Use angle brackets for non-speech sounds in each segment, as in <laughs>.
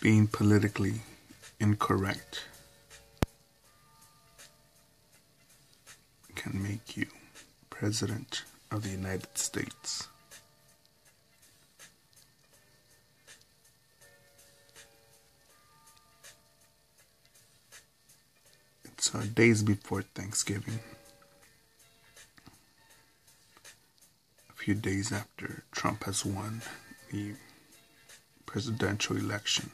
being politically incorrect can make you President of the United States. It's uh, days before Thanksgiving. A few days after Trump has won the presidential election.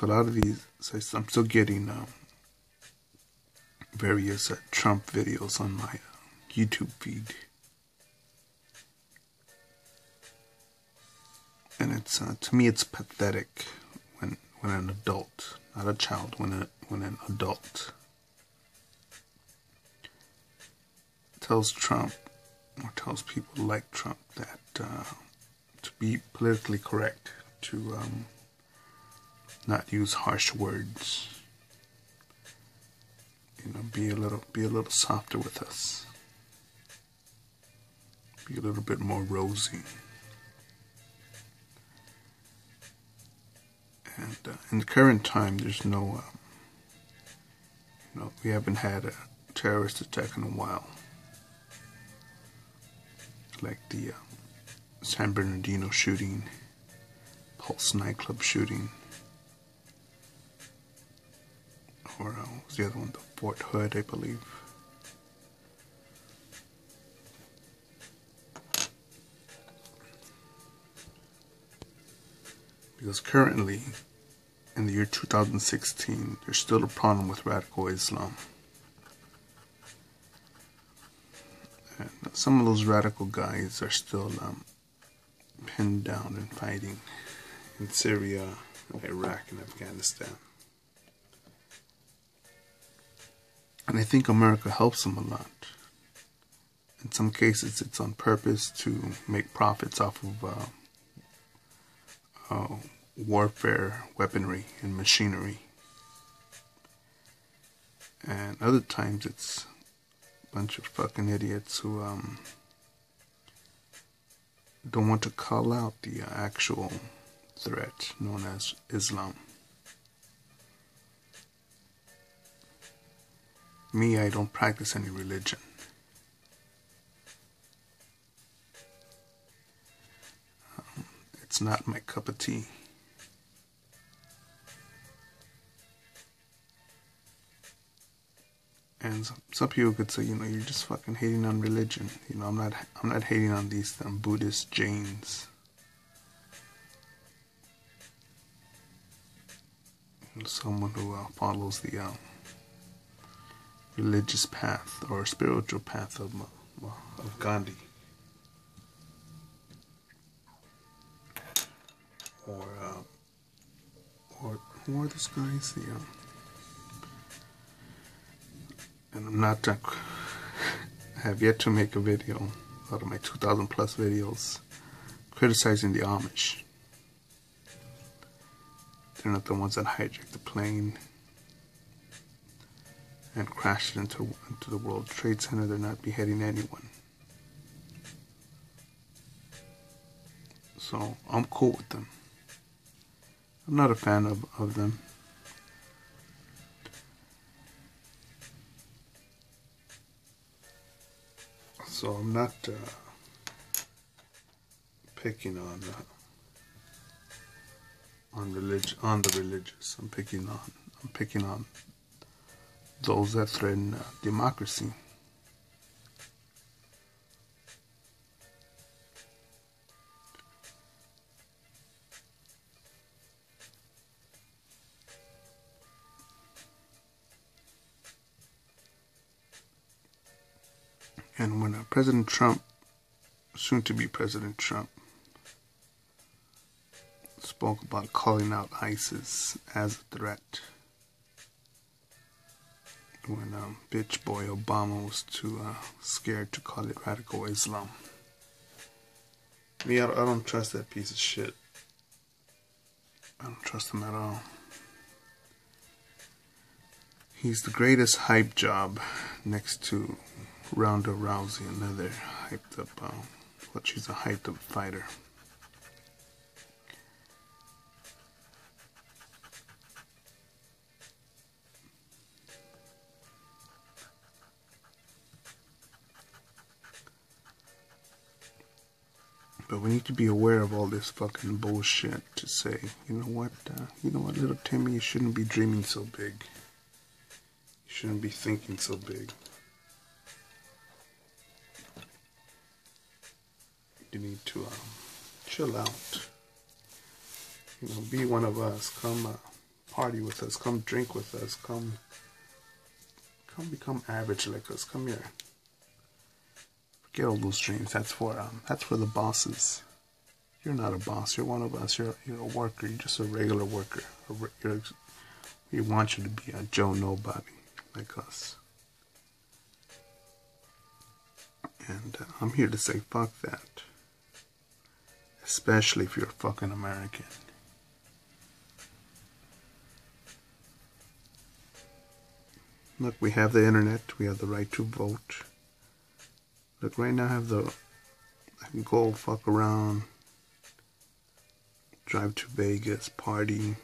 So a lot of these, so I'm still getting um, various uh, Trump videos on my uh, YouTube feed. And it's uh, to me it's pathetic when when an adult, not a child, when a when an adult tells Trump or tells people like Trump that uh, to be politically correct, to um, not use harsh words, you know, be a little be a little softer with us, be a little bit more rosy. And uh, in the current time, there's no, um, you know, we haven't had a terrorist attack in a while. Like the uh, San Bernardino shooting, Pulse nightclub shooting, or uh, was the other one? The Fort Hood, I believe. Because currently, in the year 2016, there's still a problem with radical Islam. And some of those radical guys are still um, pinned down and fighting in Syria, Iraq, and Afghanistan. And I think America helps them a lot. In some cases, it's on purpose to make profits off of uh, uh, warfare weaponry and machinery. And other times, it's a bunch of fucking idiots who um, don't want to call out the uh, actual threat known as Islam. Me, I don't practice any religion. Um, it's not my cup of tea. and some, some people could say, you know, you're just fucking hating on religion. You know, I'm not, I'm not hating on these um, Buddhist Jains. Someone who uh, follows the um, religious path or spiritual path of of Gandhi, or uh, or who are those guys? The um, and I'm not uh, I have yet to make a video out of my 2,000 plus videos criticizing the Amish. They're not the ones that hijacked the plane and crashed into into the World Trade Center. They're not beheading anyone. So I'm cool with them. I'm not a fan of, of them. So I'm not uh, picking on uh, on religion on the religious. I'm picking on I'm picking on those that threaten democracy. And when President Trump, soon to be President Trump, spoke about calling out ISIS as a threat, when um, bitch boy Obama was too uh, scared to call it radical Islam. Me, I, don't trust that piece of shit. I don't trust him at all. He's the greatest hype job next to Ronda Rousey, another hyped up, uh, well, she's a hyped up fighter. But we need to be aware of all this fucking bullshit to say, you know what, uh, you know what, little Timmy, you shouldn't be dreaming so big. You shouldn't be thinking so big. You need to um, chill out. You know, be one of us. Come uh, party with us. Come drink with us. Come, come become average like us. Come here. Those dreams. That's for um, that's for the bosses. You're not a boss. You're one of us. You're you're a worker. You're just a regular worker. You're, we want you to be a Joe Nobody like us. And uh, I'm here to say fuck that. Especially if you're a fucking American. Look, we have the internet. We have the right to vote. Look, right now I have the. I can go fuck around, drive to Vegas, party.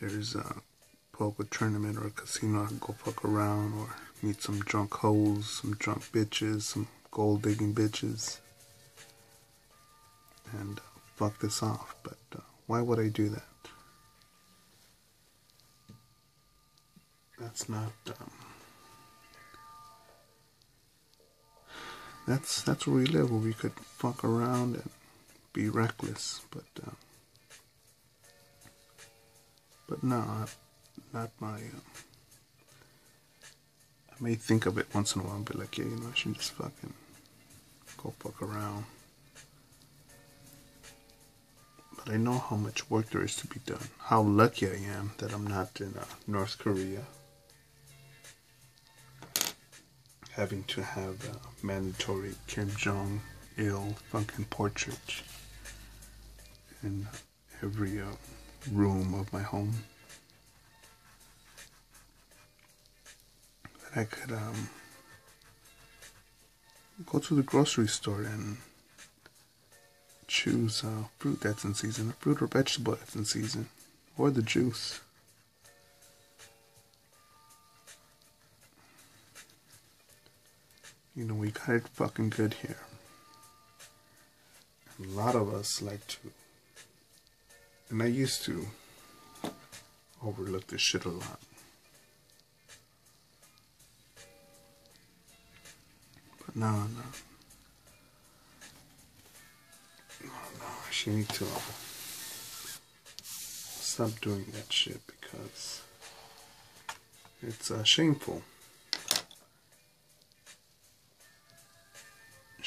There's a poker tournament or a casino I can go fuck around or meet some drunk hoes, some drunk bitches, some gold digging bitches, and uh, fuck this off. But uh, why would I do that? That's not. Um, that's that's where we live, where we could fuck around and be reckless, but uh, but no, not, not my. Uh, I may think of it once in a while and be like, yeah, you know, I should just fucking go fuck around. But I know how much work there is to be done. How lucky I am that I'm not in uh, North Korea having to have a mandatory Kim Jong Il fucking portrait in every uh, room of my home. That I could um, go to the grocery store and choose uh, fruit that's in season, a fruit or vegetable that's in season, or the juice. You know, we got it fucking good here. A lot of us like to, and I used to overlook this shit a lot. But no, no. No, no, should need to stop doing that shit because it's uh, shameful.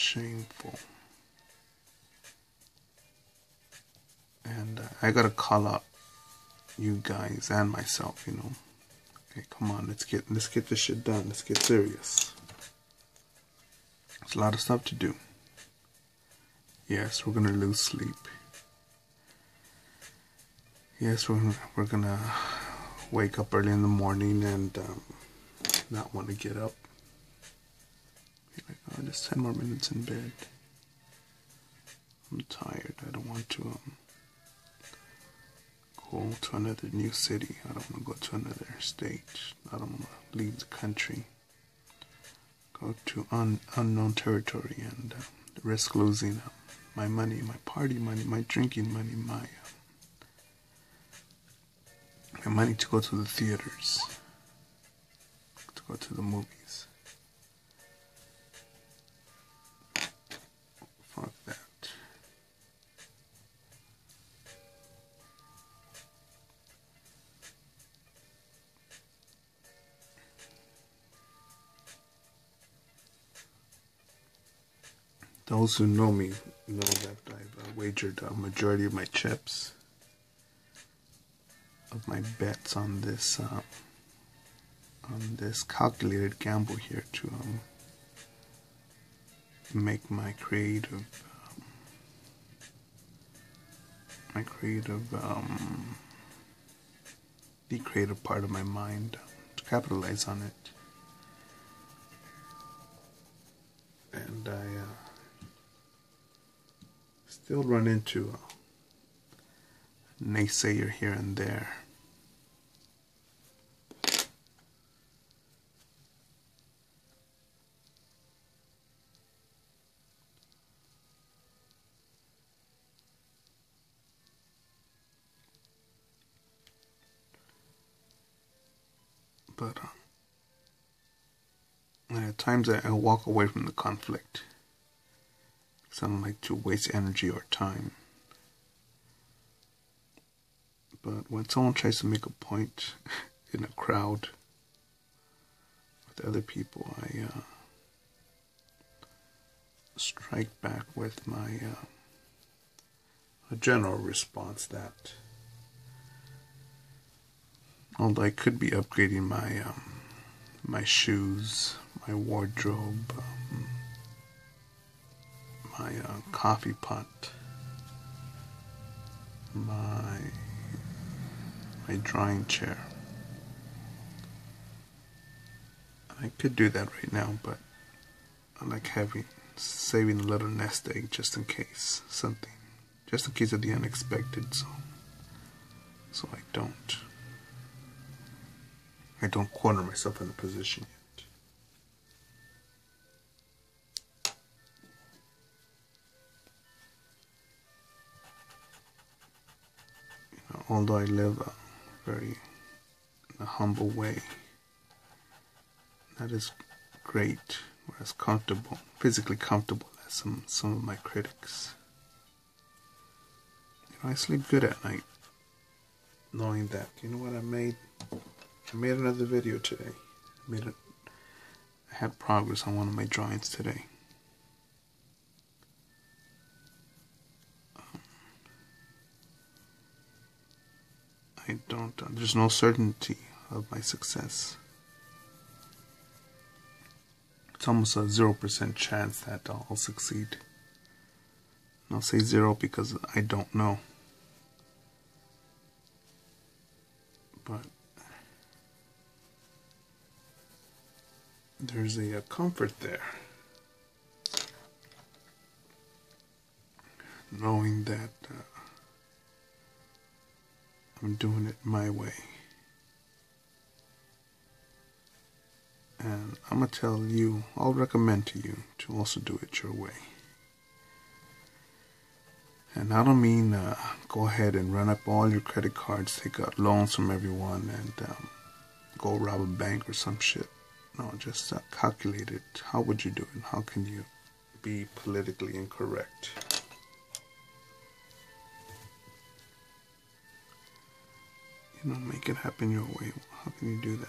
Shameful. And uh, I gotta call out you guys and myself, you know. Okay, come on, let's get let's get this shit done. Let's get serious. There's a lot of stuff to do. Yes, we're gonna lose sleep. Yes, we're gonna, we're gonna wake up early in the morning and um, not want to get up. Be like, oh, just 10 more minutes in bed. I'm tired. I don't want to um, go to another new city. I don't want to go to another state. I don't want to leave the country. Go to un- unknown territory and uh, risk losing uh, my money, my party money, my drinking money, my uh, my money to go to the theaters, to go to the movies. Who know me know that I've uh, wagered a majority of my chips, of my bets on this, uh, on this calculated gamble here to um, make my creative, um, my creative, um, the creative part of my mind to capitalize on it. And I uh, still run into a naysayer here and there. But um, there times that I walk away from the conflict. Don't like to waste energy or time. But when someone tries to make a point <laughs> in a crowd with other people, I uh, strike back with my uh, a general response that although I could be upgrading my um, my shoes, my wardrobe, um, my uh, coffee pot, my my drying chair. I could do that right now, but I like having saving a little nest egg just in case something, just in case of the unexpected. So, so I don't, I don't corner myself in a position although I live a very a humble way, that is great or as comfortable, physically comfortable as some, some of my critics. You know, I sleep good at night knowing that. You know what I made? I made another video today. I made it. I had progress on one of my drawings today. I don't. Uh, there's no certainty of my success it's almost a 0% chance that I'll succeed. And I'll say zero because I don't know. But there's a, a comfort there. Knowing that uh, I'm doing it my way. And I'm going to tell you, I'll recommend to you to also do it your way. And I don't mean uh, go ahead and run up all your credit cards, take out loans from everyone, and um, go rob a bank or some shit. No, just uh, calculate it. How would you do it? How can you be politically incorrect? You know, make it happen your way. How can you do that?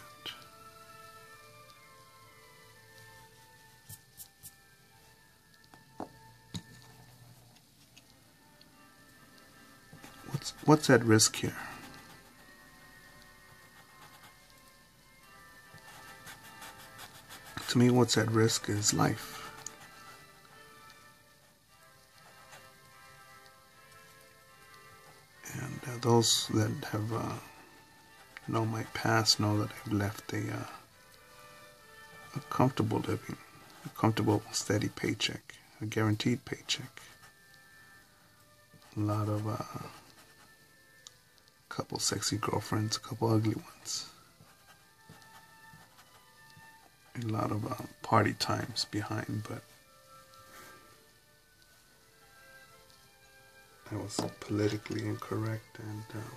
What's what's at risk here? To me, what's at risk is life. And uh, those that have uh, know my past know that I've left a, uh, a comfortable living, a comfortable, steady paycheck, a guaranteed paycheck. A lot of uh, couple sexy girlfriends, a couple ugly ones. A lot of uh, party times behind, but I was politically incorrect and uh,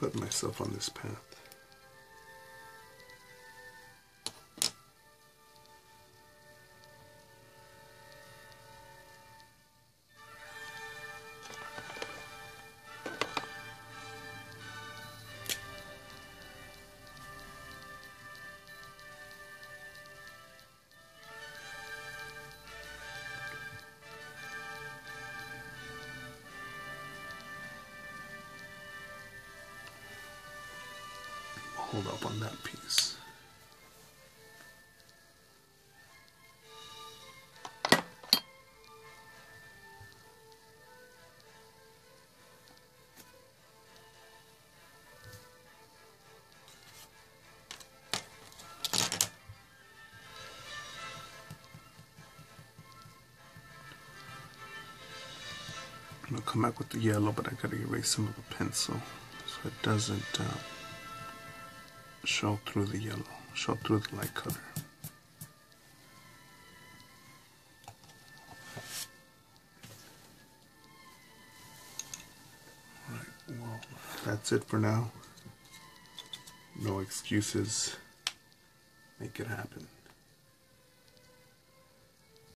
put myself on this path. Hold up on that piece. I'm gonna come back with the yellow, but I gotta erase some of the pencil so it doesn't uh, show through the yellow, show through the light color. Alright, well, that's it for now. no excuses. Make it happen.